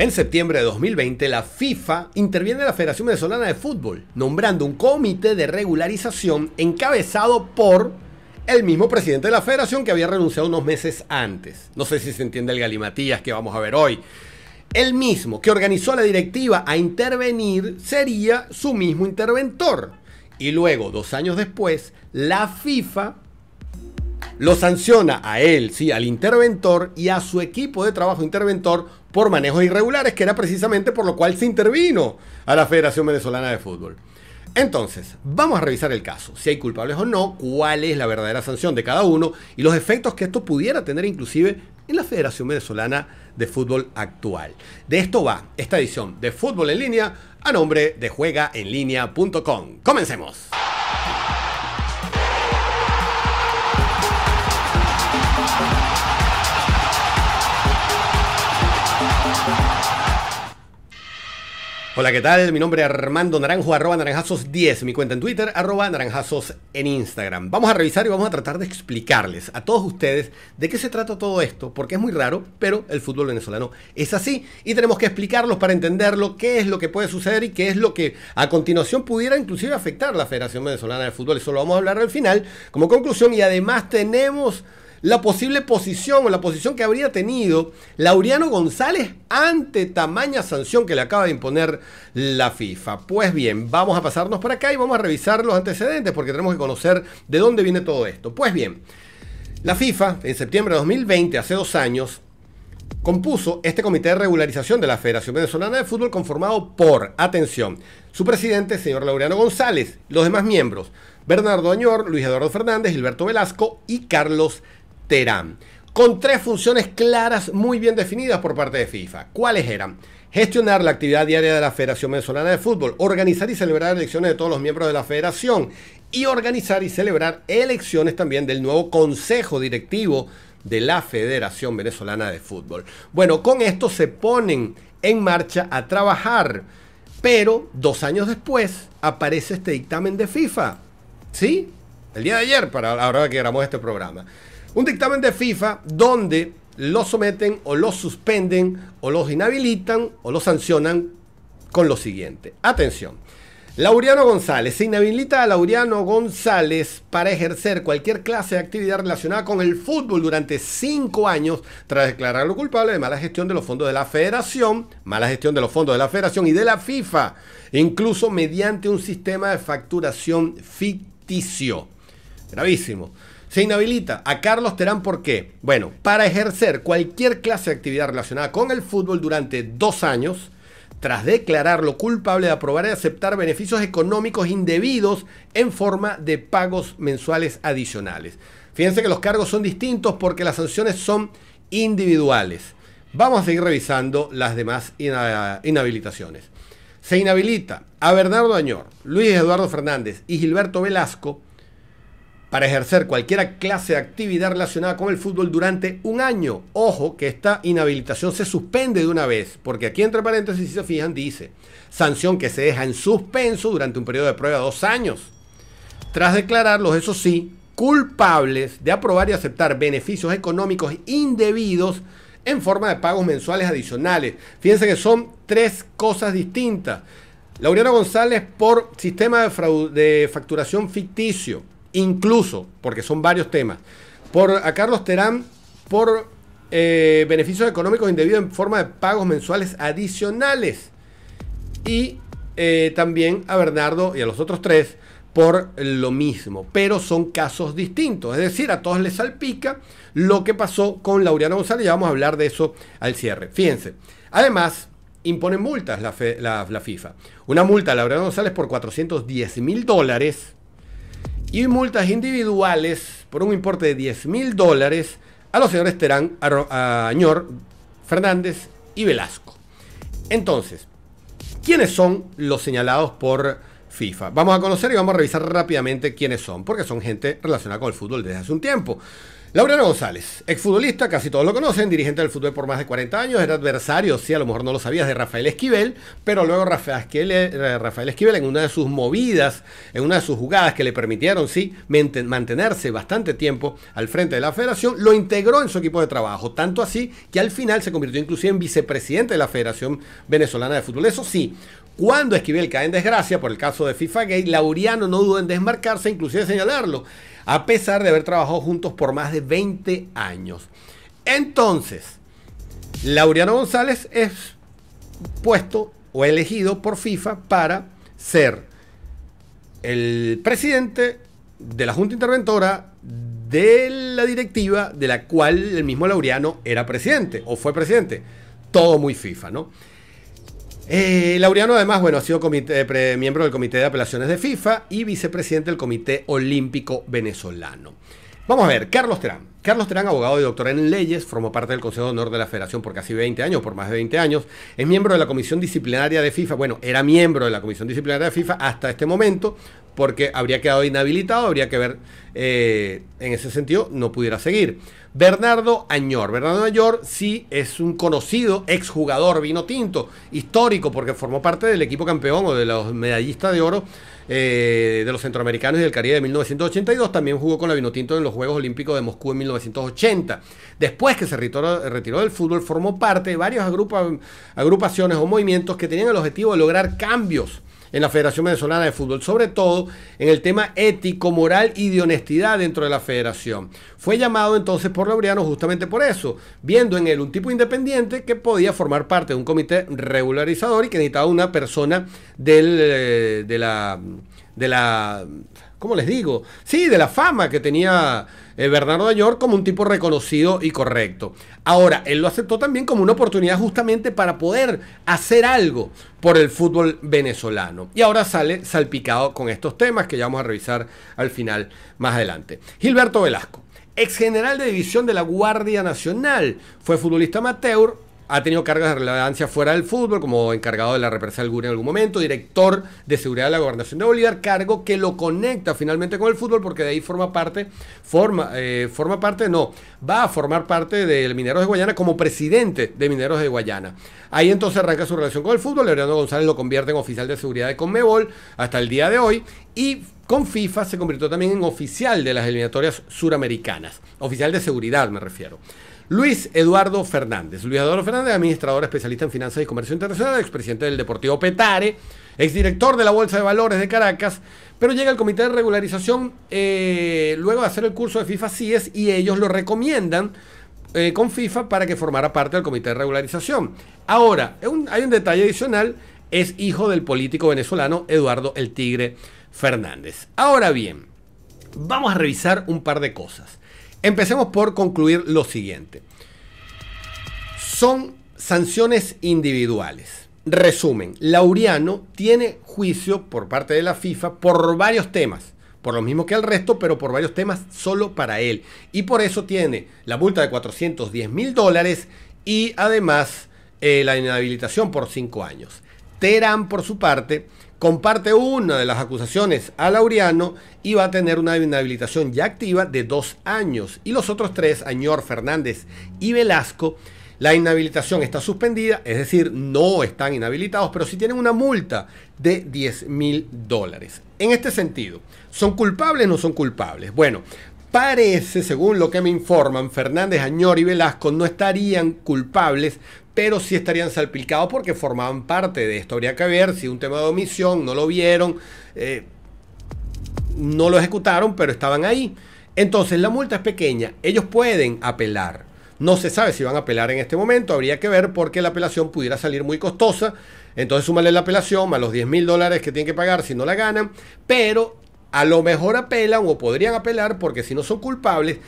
En septiembre de 2020, la FIFA interviene en la Federación Venezolana de Fútbol, nombrando un comité de regularización encabezado por el mismo presidente de la federación que había renunciado unos meses antes. No sé si se entiende el galimatías que vamos a ver hoy. El mismo que organizó la directiva a intervenir sería su mismo interventor. Y luego, dos años después, la FIFA lo sanciona a él, sí, al interventor y a su equipo de trabajo interventor por manejos irregulares, que era precisamente por lo cual se intervino a la Federación Venezolana de Fútbol. Entonces, vamos a revisar el caso, si hay culpables o no, cuál es la verdadera sanción de cada uno y los efectos que esto pudiera tener inclusive en la Federación Venezolana de Fútbol actual. De esto va esta edición de Fútbol en línea a nombre de juegaenlinea.com. Comencemos. Hola, ¿qué tal? Mi nombre es Armando Naranjo, arroba naranjazos10, mi cuenta en Twitter, arroba naranjazos en Instagram. Vamos a revisar y vamos a tratar de explicarles a todos ustedes de qué se trata todo esto, porque es muy raro, pero el fútbol venezolano es así y tenemos que explicarlos para entenderlo, qué es lo que puede suceder y qué es lo que a continuación pudiera inclusive afectar a la Federación Venezolana de Fútbol. Eso lo vamos a hablar al final como conclusión y además tenemos la posible posición o la posición que habría tenido Laureano González ante tamaña sanción que le acaba de imponer la FIFA. Pues bien, vamos a pasarnos por acá y vamos a revisar los antecedentes porque tenemos que conocer de dónde viene todo esto. Pues bien, la FIFA en septiembre de 2020, hace dos años, compuso este comité de regularización de la Federación Venezolana de Fútbol conformado por, atención, su presidente, señor Laureano González, los demás miembros, Bernardo Añor, Luis Eduardo Fernández, Gilberto Velasco y Carlos Con tres funciones claras muy bien definidas por parte de FIFA. ¿Cuáles eran? Gestionar la actividad diaria de la Federación Venezolana de Fútbol, organizar y celebrar elecciones de todos los miembros de la federación y organizar y celebrar elecciones también del nuevo Consejo Directivo de la Federación Venezolana de Fútbol. Bueno, con esto se ponen en marcha a trabajar, pero dos años después aparece este dictamen de FIFA. ¿Sí? El día de ayer, para la hora que grabamos este programa. Un dictamen de FIFA donde los someten o los suspenden o los inhabilitan o los sancionan con lo siguiente. Atención. Laureano González. Se inhabilita a Laureano González para ejercer cualquier clase de actividad relacionada con el fútbol durante cinco años tras declararlo culpable de mala gestión de los fondos de la federación, mala gestión de los fondos de la federación y de la FIFA, incluso mediante un sistema de facturación ficticio. Gravísimo. Se inhabilita a Carlos Terán, ¿por qué? Bueno, para ejercer cualquier clase de actividad relacionada con el fútbol durante dos años, tras declararlo culpable de aprobar y aceptar beneficios económicos indebidos en forma de pagos mensuales adicionales. Fíjense que los cargos son distintos porque las sanciones son individuales. Vamos a seguir revisando las demás inhabilitaciones. Se inhabilita a Bernardo Añor, Luis Eduardo Fernández y Gilberto Velasco para ejercer cualquier clase de actividad relacionada con el fútbol durante un año. Ojo que esta inhabilitación se suspende de una vez, porque aquí entre paréntesis, si se fijan, dice sanción que se deja en suspenso durante un periodo de prueba de dos años. Tras declararlos, eso sí, culpables de aprobar y aceptar beneficios económicos indebidos en forma de pagos mensuales adicionales. Fíjense que son tres cosas distintas. Laureano González por sistema de, de facturación ficticio incluso, porque son varios temas, por a Carlos Terán por eh, beneficios económicos indebidos en forma de pagos mensuales adicionales. Y eh, también a Bernardo y a los otros tres por lo mismo, pero son casos distintos. Es decir, a todos les salpica lo que pasó con Laureano González. Ya vamos a hablar de eso al cierre. Fíjense. Además, imponen multas la, la FIFA. Una multa a Laureano González por 410 mil dólares y multas individuales por un importe de 10 mil dólares a los señores Terán, Añor, Fernández y Velasco. Entonces, ¿quiénes son los señalados por FIFA? Vamos a conocer y vamos a revisar rápidamente quiénes son, porque son gente relacionada con el fútbol desde hace un tiempo. Laureano González, exfutbolista, casi todos lo conocen, dirigente del fútbol por más de 40 años, era adversario, sí, a lo mejor no lo sabías, de Rafael Esquivel, pero luego Rafael Esquivel, eh, en una de sus movidas, en una de sus jugadas que le permitieron, sí, mantenerse bastante tiempo al frente de la federación, lo integró en su equipo de trabajo, tanto así que al final se convirtió inclusive en vicepresidente de la Federación Venezolana de Fútbol. Eso sí, cuando Esquivel cae en desgracia por el caso de FIFA Gate, Laureano no dudó en desmarcarse, inclusive señalarlo a pesar de haber trabajado juntos por más de 20 años. Entonces, Laureano González es puesto o elegido por FIFA para ser el presidente de la Junta Interventora de la directiva de la cual el mismo Laureano era presidente o fue presidente. Todo muy FIFA, ¿no? Eh, Laureano además, bueno, ha sido miembro del Comité de Apelaciones de FIFA y vicepresidente del Comité Olímpico Venezolano. Vamos a ver, Carlos Terán. Carlos Terán, abogado y doctor en leyes, formó parte del Consejo de Honor de la Federación por casi 20 años, por más de 20 años. Es miembro de la Comisión Disciplinaria de FIFA. Bueno, era miembro de la Comisión Disciplinaria de FIFA hasta este momento, porque habría quedado inhabilitado, habría que ver, eh, en ese sentido, no pudiera seguir. Bernardo Añor. Bernardo Añor sí es un conocido exjugador vino tinto, histórico, porque formó parte del equipo campeón o de los medallistas de oro eh, de los centroamericanos y del Caribe de 1982. También jugó con la vino tinto en los Juegos Olímpicos de Moscú en 1980. Después que se retiró, retiró del fútbol, formó parte de varias agrupaciones o movimientos que tenían el objetivo de lograr cambios en la Federación Venezolana de Fútbol, sobre todo en el tema ético, moral y de honestidad dentro de la federación. Fue llamado entonces por Laureano justamente por eso, viendo en él un tipo independiente que podía formar parte de un comité regularizador y que necesitaba una persona del, eh, de la... De la ¿Cómo les digo? Sí, de la fama que tenía eh, Bernardo Añor como un tipo reconocido y correcto. Ahora, él lo aceptó también como una oportunidad justamente para poder hacer algo por el fútbol venezolano. Y ahora sale salpicado con estos temas que ya vamos a revisar al final más adelante. Gilberto Velasco. Ex general de división de la Guardia Nacional, fue futbolista amateur, ha tenido cargas de relevancia fuera del fútbol, como encargado de la represa GURI en algún momento, director de seguridad de la gobernación de Bolívar, cargo que lo conecta finalmente con el fútbol, porque de ahí forma parte, forma, eh, forma parte, no, va a formar parte del Mineros de Guayana como presidente de Mineros de Guayana. Ahí entonces arranca su relación con el fútbol, Leonardo González lo convierte en oficial de seguridad de Conmebol hasta el día de hoy, y con FIFA se convirtió también en oficial de las eliminatorias suramericanas, oficial de seguridad me refiero. Luis Eduardo Fernández. Luis Eduardo Fernández, administrador especialista en finanzas y comercio internacional, expresidente del Deportivo Petare, exdirector de la Bolsa de Valores de Caracas, pero llega al comité de regularización eh, luego de hacer el curso de FIFA CIES y ellos lo recomiendan eh, con FIFA para que formara parte del comité de regularización. Ahora, hay un detalle adicional, es hijo del político venezolano Eduardo El Tigre Fernández. Ahora bien, vamos a revisar un par de cosas. Empecemos por concluir lo siguiente. Son sanciones individuales. Resumen, Lauriano tiene juicio por parte de la FIFA por varios temas. Por lo mismo que el resto, pero por varios temas solo para él. Y por eso tiene la multa de 410 mil dólares y además eh, la inhabilitación por 5 años. Terán, por su parte, comparte una de las acusaciones a Laureano y va a tener una inhabilitación ya activa de dos años. Y los otros tres, Añor, Fernández y Velasco, la inhabilitación está suspendida, es decir, no están inhabilitados, pero sí tienen una multa de 10 mil dólares. En este sentido, ¿son culpables o no son culpables? Bueno, parece, según lo que me informan, Fernández, Añor y Velasco no estarían culpables pero sí estarían salpicados porque formaban parte de esto. Habría que ver si un tema de omisión, no lo vieron, eh, no lo ejecutaron, pero estaban ahí. Entonces la multa es pequeña, ellos pueden apelar. No se sabe si van a apelar en este momento, habría que ver porque la apelación pudiera salir muy costosa. Entonces súmale la apelación más los 10 mil dólares que tienen que pagar si no la ganan, pero a lo mejor apelan o podrían apelar porque si no son culpables,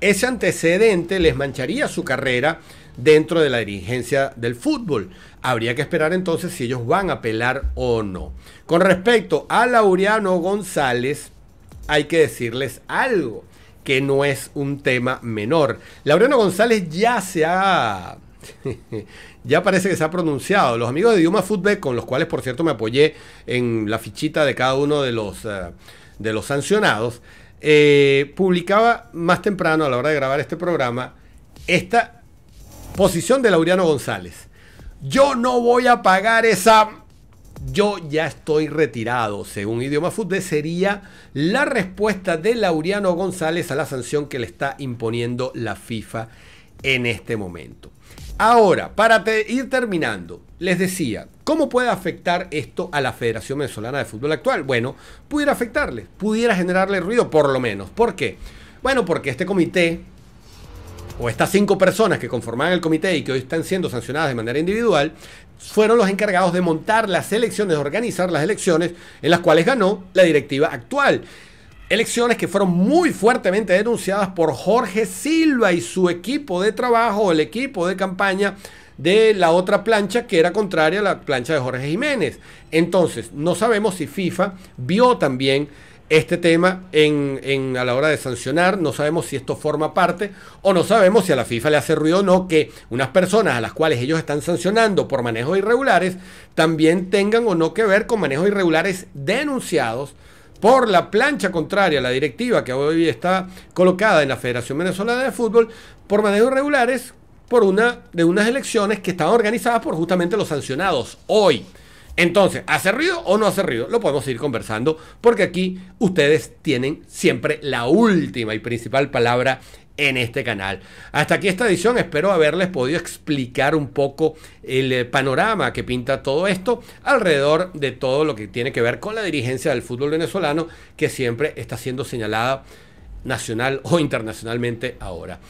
ese antecedente les mancharía su carrera dentro de la dirigencia del fútbol. Habría que esperar entonces si ellos van a apelar o no. Con respecto a Laureano González, hay que decirles algo que no es un tema menor. Laureano González ya se ha... ya parece que se ha pronunciado. Los amigos de Diuma Football, con los cuales por cierto me apoyé en la fichita de cada uno de los, eh, de los sancionados, eh, publicaba más temprano a la hora de grabar este programa esta posición de Laureano González. Yo no voy a pagar esa yo ya estoy retirado, según Idioma Fútbol, sería la respuesta de Laureano González a la sanción que le está imponiendo la FIFA en este momento. Ahora, para ir terminando, les decía, ¿cómo puede afectar esto a la Federación Venezolana de Fútbol actual? Bueno, pudiera afectarle, pudiera generarle ruido por lo menos. ¿Por qué? Bueno, porque este comité o estas cinco personas que conforman el comité y que hoy están siendo sancionadas de manera individual, fueron los encargados de montar las elecciones, de organizar las elecciones en las cuales ganó la directiva actual. Elecciones que fueron muy fuertemente denunciadas por Jorge Silva y su equipo de trabajo, el equipo de campaña de la otra plancha que era contraria a la plancha de Jorge Jiménez. Entonces, no sabemos si FIFA vio también este tema en, a la hora de sancionar. No sabemos si esto forma parte o no sabemos si a la FIFA le hace ruido o no que unas personas a las cuales ellos están sancionando por manejos irregulares también tengan o no que ver con manejos irregulares denunciados por la plancha contraria a la directiva que hoy está colocada en la Federación Venezolana de Fútbol por manejos irregulares por una de unas elecciones que estaban organizadas por justamente los sancionados hoy. Entonces, ¿hace ruido o no hace ruido? Lo podemos ir conversando porque aquí ustedes tienen siempre la última y principal palabra en este canal. Hasta aquí esta edición, espero haberles podido explicar un poco el eh, panorama que pinta todo esto alrededor de todo lo que tiene que ver con la dirigencia del fútbol venezolano que siempre está siendo señalada nacional o internacionalmente ahora.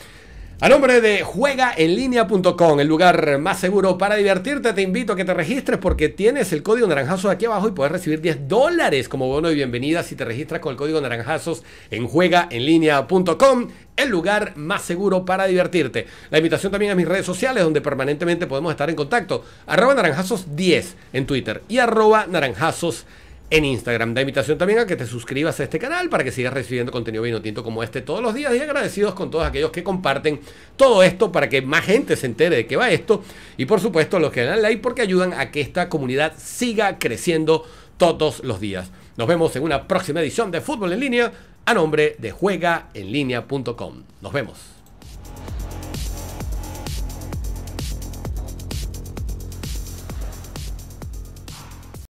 A nombre de juegaenlinea.com, el lugar más seguro para divertirte, te invito a que te registres porque tienes el código naranjazo aquí abajo y puedes recibir 10 dólares como bono de bienvenida si te registras con el código naranjazos en juegaenlinea.com, el lugar más seguro para divertirte. La invitación también a mis redes sociales donde permanentemente podemos estar en contacto. Arroba naranjazos 10 en Twitter y arroba naranjazos en Instagram. Da invitación también a que te suscribas a este canal para que sigas recibiendo contenido vino tinto como este todos los días y agradecidos con todos aquellos que comparten todo esto para que más gente se entere de qué va esto y por supuesto los que dan like porque ayudan a que esta comunidad siga creciendo todos los días. Nos vemos en una próxima edición de Fútbol en línea a nombre de juegaenlinea.com. Nos vemos.